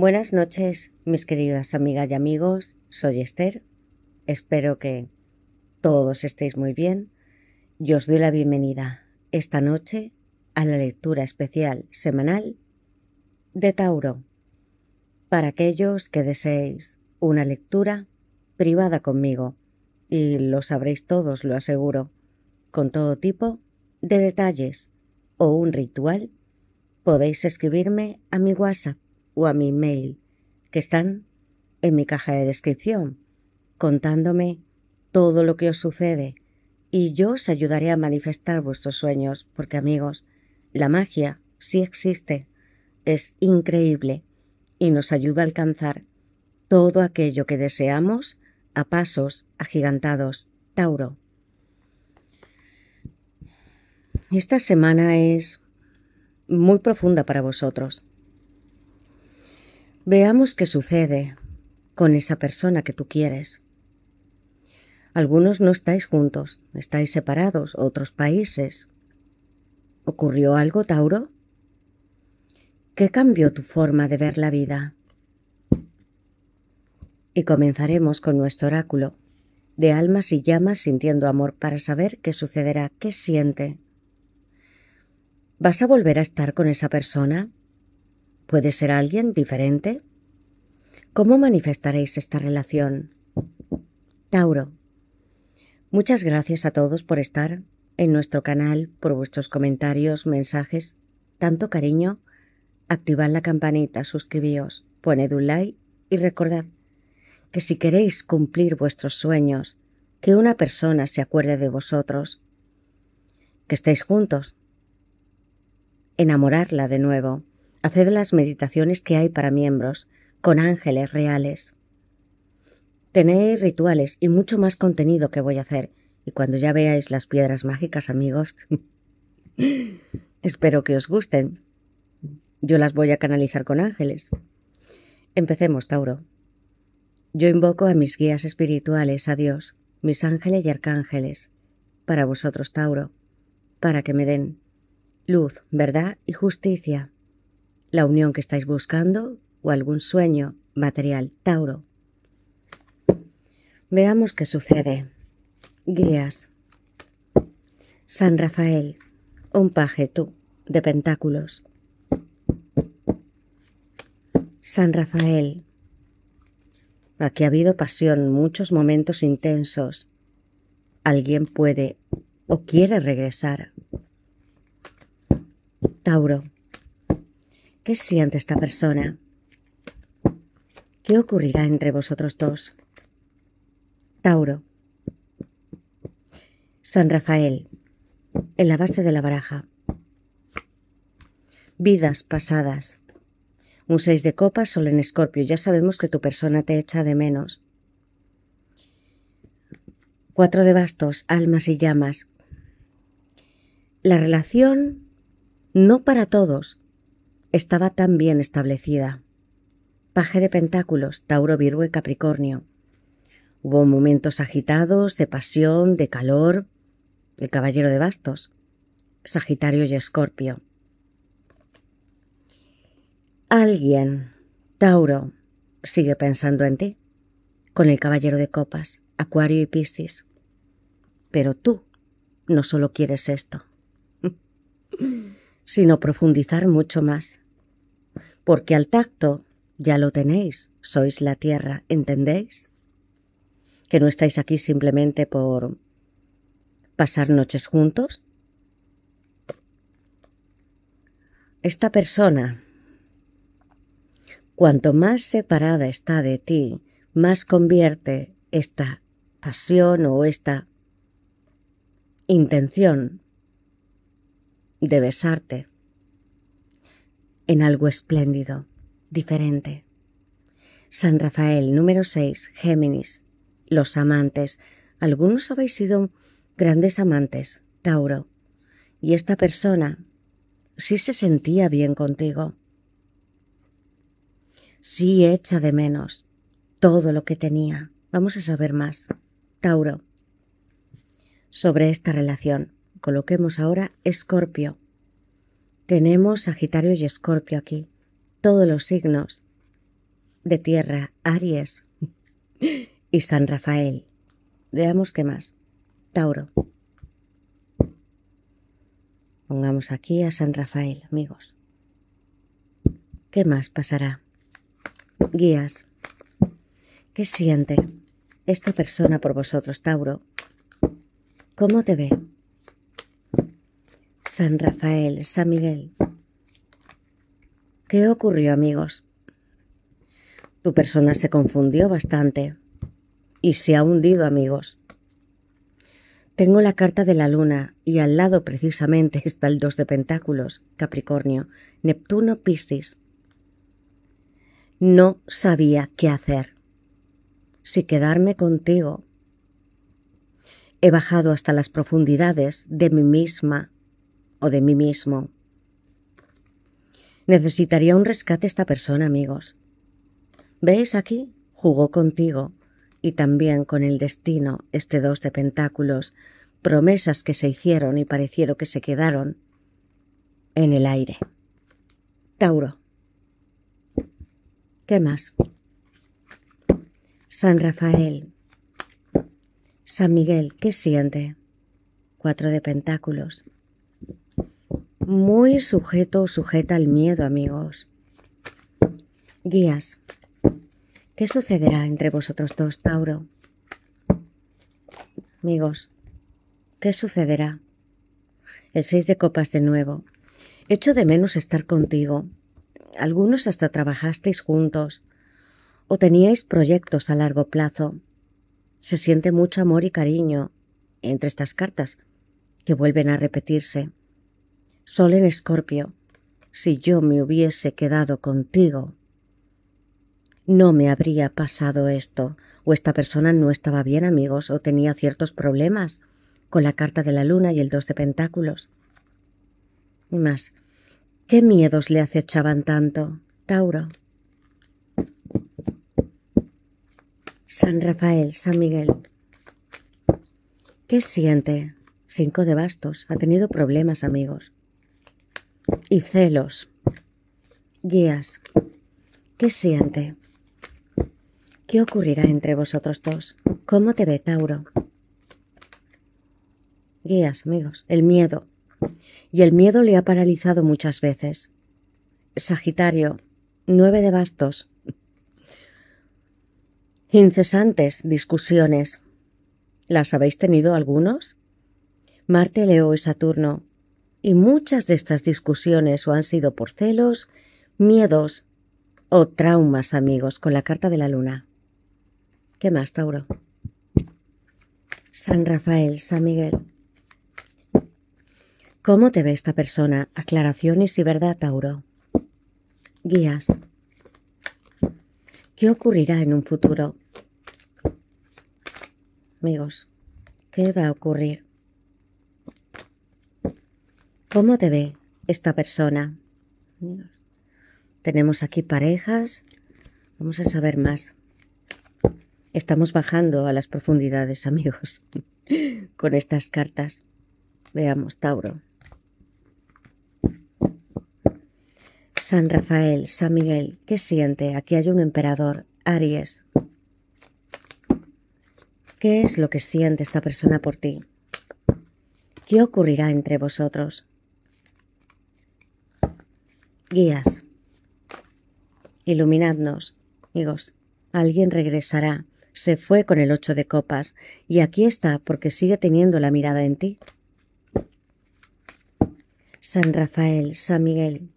Buenas noches, mis queridas amigas y amigos. Soy Esther. Espero que todos estéis muy bien. Y os doy la bienvenida esta noche a la lectura especial semanal de Tauro. Para aquellos que deseéis una lectura privada conmigo, y lo sabréis todos, lo aseguro, con todo tipo de detalles o un ritual, podéis escribirme a mi WhatsApp o a mi mail, que están en mi caja de descripción, contándome todo lo que os sucede, y yo os ayudaré a manifestar vuestros sueños, porque amigos, la magia sí existe, es increíble, y nos ayuda a alcanzar todo aquello que deseamos a pasos agigantados. Tauro. Esta semana es muy profunda para vosotros. Veamos qué sucede con esa persona que tú quieres. Algunos no estáis juntos, estáis separados, otros países. ¿Ocurrió algo, Tauro? ¿Qué cambió tu forma de ver la vida? Y comenzaremos con nuestro oráculo de almas y llamas sintiendo amor para saber qué sucederá, qué siente. ¿Vas a volver a estar con esa persona? ¿Puede ser alguien diferente? ¿Cómo manifestaréis esta relación? Tauro. Muchas gracias a todos por estar en nuestro canal, por vuestros comentarios, mensajes, tanto cariño. Activad la campanita, suscribíos, poned un like y recordad que si queréis cumplir vuestros sueños, que una persona se acuerde de vosotros, que estéis juntos, enamorarla de nuevo, Haced las meditaciones que hay para miembros, con ángeles reales. Tenéis rituales y mucho más contenido que voy a hacer, y cuando ya veáis las piedras mágicas, amigos, espero que os gusten. Yo las voy a canalizar con ángeles. Empecemos, Tauro. Yo invoco a mis guías espirituales, a Dios, mis ángeles y arcángeles, para vosotros, Tauro, para que me den luz, verdad y justicia la unión que estáis buscando o algún sueño material. Tauro. Veamos qué sucede. Guías. San Rafael, un paje tú, de pentáculos. San Rafael. Aquí ha habido pasión, muchos momentos intensos. Alguien puede o quiere regresar. Tauro. ¿Qué siente esta persona? ¿Qué ocurrirá entre vosotros dos? Tauro. San Rafael. En la base de la baraja. Vidas pasadas. Un seis de copas, sol en escorpio. Ya sabemos que tu persona te echa de menos. Cuatro de bastos, almas y llamas. La relación, no para todos, estaba tan bien establecida. De Pentáculos, Tauro, Virgo y Capricornio. Hubo momentos agitados, de pasión, de calor. El Caballero de Bastos, Sagitario y Escorpio. Alguien, Tauro, sigue pensando en ti, con el Caballero de Copas, Acuario y Piscis. Pero tú no solo quieres esto. sino profundizar mucho más. Porque al tacto ya lo tenéis, sois la tierra, ¿entendéis? Que no estáis aquí simplemente por pasar noches juntos. Esta persona, cuanto más separada está de ti, más convierte esta pasión o esta intención de besarte en algo espléndido, diferente. San Rafael, número 6, Géminis, los amantes. Algunos habéis sido grandes amantes, Tauro, y esta persona sí se sentía bien contigo. Sí echa de menos todo lo que tenía. Vamos a saber más, Tauro, sobre esta relación. Coloquemos ahora Escorpio. Tenemos Sagitario y Escorpio aquí, todos los signos de tierra, Aries y San Rafael. Veamos qué más. Tauro. Pongamos aquí a San Rafael, amigos. ¿Qué más pasará? Guías. ¿Qué siente esta persona por vosotros, Tauro? ¿Cómo te ve? San Rafael, San Miguel. ¿Qué ocurrió, amigos? Tu persona se confundió bastante y se ha hundido, amigos. Tengo la carta de la luna y al lado precisamente está el dos de pentáculos, Capricornio, Neptuno, Piscis. No sabía qué hacer. Si quedarme contigo. He bajado hasta las profundidades de mí misma o de mí mismo. Necesitaría un rescate esta persona, amigos. ¿Veis aquí? Jugó contigo y también con el destino este dos de pentáculos, promesas que se hicieron y parecieron que se quedaron en el aire. Tauro. ¿Qué más? San Rafael. San Miguel, ¿qué siente? Cuatro de pentáculos. Muy sujeto o sujeta al miedo, amigos. Guías. ¿Qué sucederá entre vosotros dos, Tauro? Amigos, ¿qué sucederá? El seis de copas de nuevo. Echo de menos estar contigo. Algunos hasta trabajasteis juntos o teníais proyectos a largo plazo. Se siente mucho amor y cariño entre estas cartas que vuelven a repetirse. Sol en Escorpio, si yo me hubiese quedado contigo, no me habría pasado esto, o esta persona no estaba bien, amigos, o tenía ciertos problemas con la carta de la luna y el dos de pentáculos. Y más, ¿qué miedos le acechaban tanto, Tauro? San Rafael, San Miguel. ¿Qué siente? Cinco de bastos. Ha tenido problemas, amigos y celos. Guías, ¿qué siente? ¿Qué ocurrirá entre vosotros dos? ¿Cómo te ve Tauro? Guías, amigos, el miedo. Y el miedo le ha paralizado muchas veces. Sagitario, nueve de bastos. Incesantes discusiones. ¿Las habéis tenido algunos? Marte, Leo y Saturno, y muchas de estas discusiones o han sido por celos, miedos o traumas, amigos, con la carta de la luna. ¿Qué más, Tauro? San Rafael, San Miguel. ¿Cómo te ve esta persona? Aclaraciones y verdad, Tauro. Guías. ¿Qué ocurrirá en un futuro? Amigos, ¿qué va a ocurrir? ¿Cómo te ve esta persona? Tenemos aquí parejas. Vamos a saber más. Estamos bajando a las profundidades, amigos, con estas cartas. Veamos, Tauro. San Rafael, San Miguel, ¿qué siente? Aquí hay un emperador, Aries. ¿Qué es lo que siente esta persona por ti? ¿Qué ocurrirá entre vosotros? Guías. Iluminadnos, amigos. Alguien regresará. Se fue con el ocho de copas y aquí está porque sigue teniendo la mirada en ti. San Rafael, San Miguel.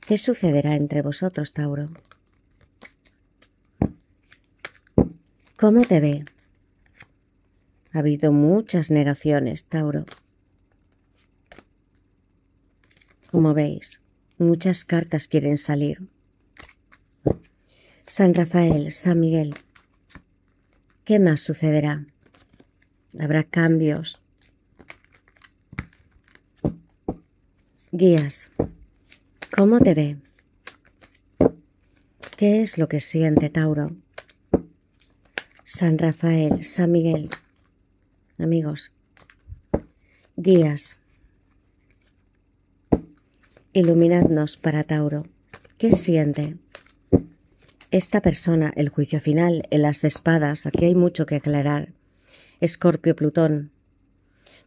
¿Qué sucederá entre vosotros, Tauro? ¿Cómo te ve? Ha habido muchas negaciones, Tauro. Como veis, Muchas cartas quieren salir. San Rafael, San Miguel. ¿Qué más sucederá? Habrá cambios. Guías. ¿Cómo te ve? ¿Qué es lo que siente Tauro? San Rafael, San Miguel. Amigos. Guías. Iluminadnos para Tauro. ¿Qué siente? esta persona, el juicio final, el las espadas, aquí hay mucho que aclarar. Escorpio Plutón.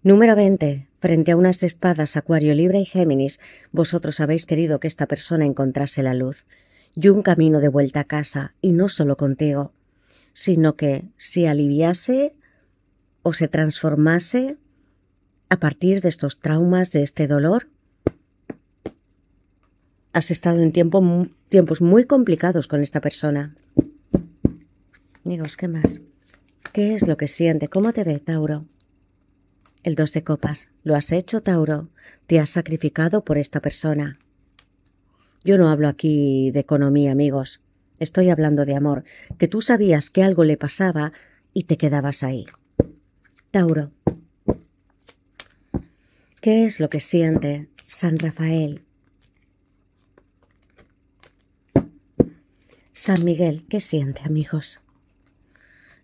Número 20. Frente a unas espadas Acuario Libra y Géminis, vosotros habéis querido que esta persona encontrase la luz y un camino de vuelta a casa, y no solo contigo, sino que se aliviase o se transformase a partir de estos traumas, de este dolor. Has estado en tiempo, tiempos muy complicados con esta persona. Amigos, ¿qué más? ¿Qué es lo que siente? ¿Cómo te ve, Tauro? El dos de copas. Lo has hecho, Tauro. Te has sacrificado por esta persona. Yo no hablo aquí de economía, amigos. Estoy hablando de amor, que tú sabías que algo le pasaba y te quedabas ahí. Tauro. ¿Qué es lo que siente San Rafael? San Miguel, ¿qué siente, amigos?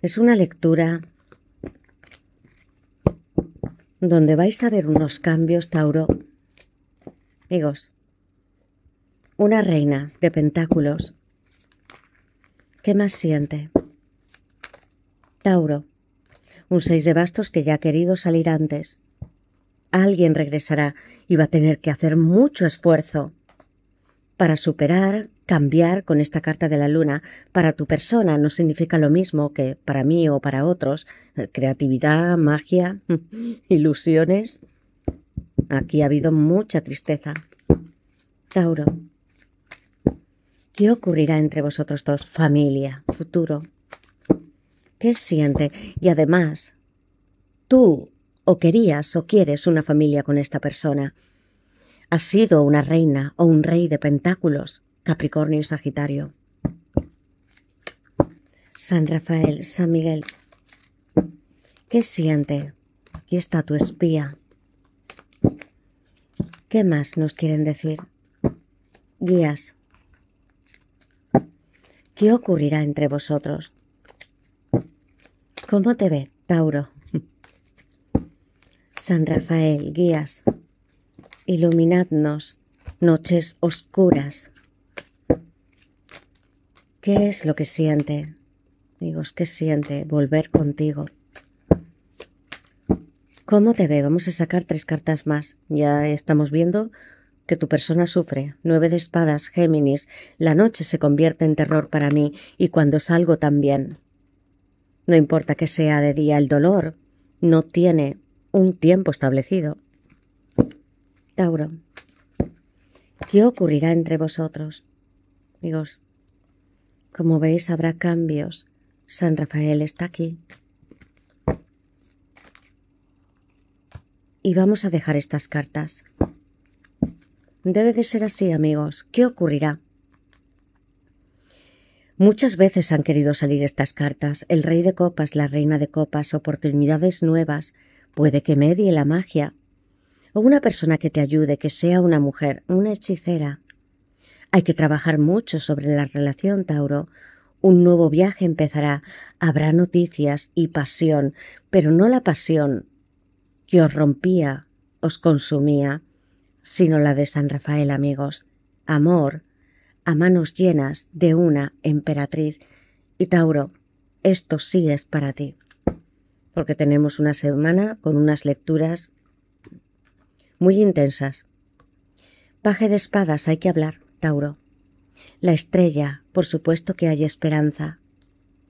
Es una lectura donde vais a ver unos cambios, Tauro. Amigos, una reina de pentáculos. ¿Qué más siente? Tauro, un seis de bastos que ya ha querido salir antes. Alguien regresará y va a tener que hacer mucho esfuerzo para superar, cambiar con esta carta de la luna. Para tu persona no significa lo mismo que para mí o para otros. Creatividad, magia, ilusiones. Aquí ha habido mucha tristeza. Tauro. ¿Qué ocurrirá entre vosotros dos? Familia, futuro. ¿Qué siente? Y además, tú o querías o quieres una familia con esta persona. Has sido una reina o un rey de pentáculos, Capricornio y Sagitario. San Rafael, San Miguel. ¿Qué siente? Aquí está tu espía. ¿Qué más nos quieren decir? Guías. ¿Qué ocurrirá entre vosotros? ¿Cómo te ve, Tauro? San Rafael, guías, iluminadnos, noches oscuras. ¿Qué es lo que siente? Amigos, ¿qué siente volver contigo? ¿Cómo te ve? Vamos a sacar tres cartas más. Ya estamos viendo que tu persona sufre. Nueve de espadas, Géminis. La noche se convierte en terror para mí y cuando salgo también. No importa que sea de día, el dolor no tiene un tiempo establecido. Tauro. ¿Qué ocurrirá entre vosotros? Amigos, como veis habrá cambios. San Rafael está aquí. Y vamos a dejar estas cartas. Debe de ser así, amigos. ¿Qué ocurrirá? Muchas veces han querido salir estas cartas. El rey de copas, la reina de copas, oportunidades nuevas. Puede que medie la magia. O una persona que te ayude, que sea una mujer, una hechicera. Hay que trabajar mucho sobre la relación, Tauro. Un nuevo viaje empezará. Habrá noticias y pasión, pero no la pasión que os rompía, os consumía, sino la de San Rafael, amigos. Amor, a manos llenas de una emperatriz. Y Tauro, esto sí es para ti. Porque tenemos una semana con unas lecturas muy intensas. Paje de espadas, hay que hablar, Tauro. La estrella, por supuesto que hay esperanza.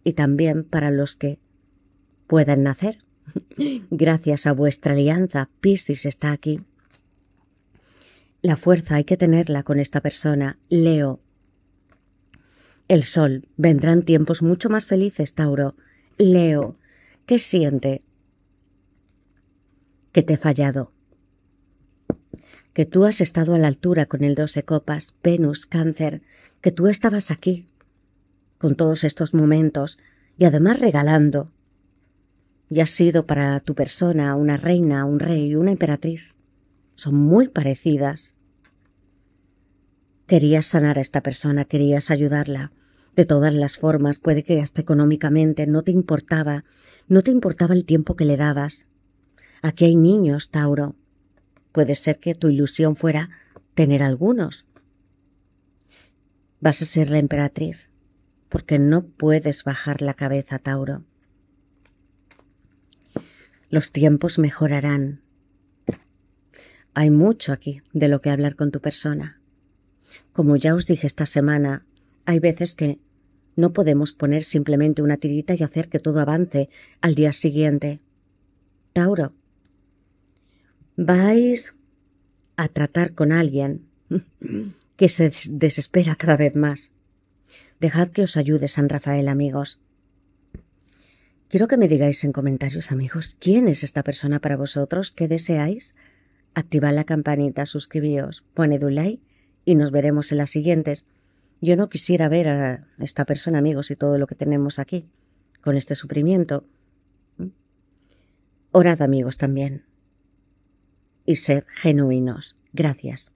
Y también para los que puedan nacer. Gracias a vuestra alianza, Piscis está aquí. La fuerza hay que tenerla con esta persona, Leo. El sol. Vendrán tiempos mucho más felices, Tauro. Leo. ¿Qué siente? Que te he fallado. Que tú has estado a la altura con el dos de copas, Venus, cáncer, que tú estabas aquí, con todos estos momentos, y además regalando. Y has sido para tu persona una reina, un rey, una emperatriz son muy parecidas. Querías sanar a esta persona, querías ayudarla. De todas las formas, puede que hasta económicamente no te importaba, no te importaba el tiempo que le dabas. Aquí hay niños, Tauro. Puede ser que tu ilusión fuera tener algunos. Vas a ser la emperatriz, porque no puedes bajar la cabeza, Tauro. Los tiempos mejorarán. Hay mucho aquí de lo que hablar con tu persona. Como ya os dije esta semana, hay veces que no podemos poner simplemente una tirita y hacer que todo avance al día siguiente. Tauro, vais a tratar con alguien que se desespera cada vez más. Dejad que os ayude San Rafael, amigos. Quiero que me digáis en comentarios, amigos, quién es esta persona para vosotros, qué deseáis. Activad la campanita, suscribíos, poned un like y nos veremos en las siguientes. Yo no quisiera ver a esta persona, amigos, y todo lo que tenemos aquí, con este sufrimiento. Orad, amigos, también. Y sed genuinos. Gracias.